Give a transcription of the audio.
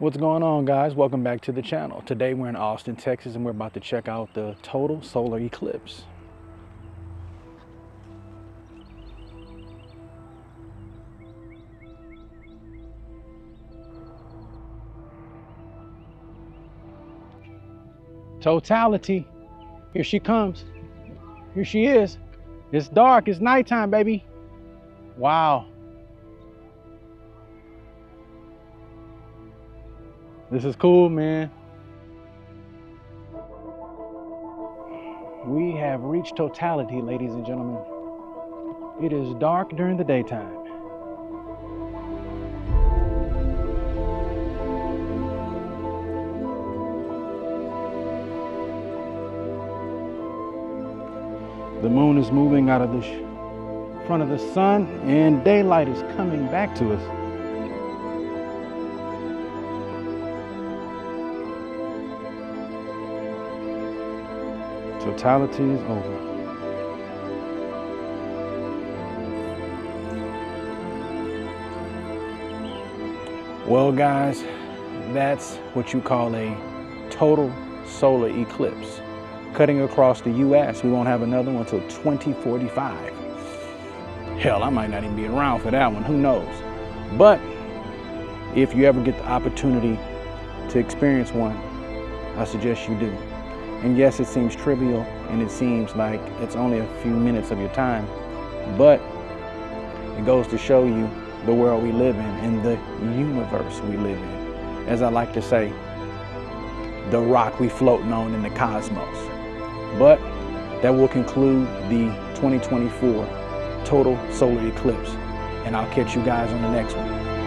What's going on guys? Welcome back to the channel. Today we're in Austin, Texas and we're about to check out the total solar eclipse. Totality. Here she comes. Here she is. It's dark. It's nighttime, baby. Wow. This is cool, man. We have reached totality, ladies and gentlemen. It is dark during the daytime. The moon is moving out of the front of the sun and daylight is coming back to us. Totality is over. Well, guys, that's what you call a total solar eclipse. Cutting across the US, we won't have another one until 2045. Hell, I might not even be around for that one, who knows? But if you ever get the opportunity to experience one, I suggest you do. And yes, it seems trivial and it seems like it's only a few minutes of your time, but it goes to show you the world we live in and the universe we live in. As I like to say, the rock we floating on in the cosmos. But that will conclude the 2024 total solar eclipse. And I'll catch you guys on the next one.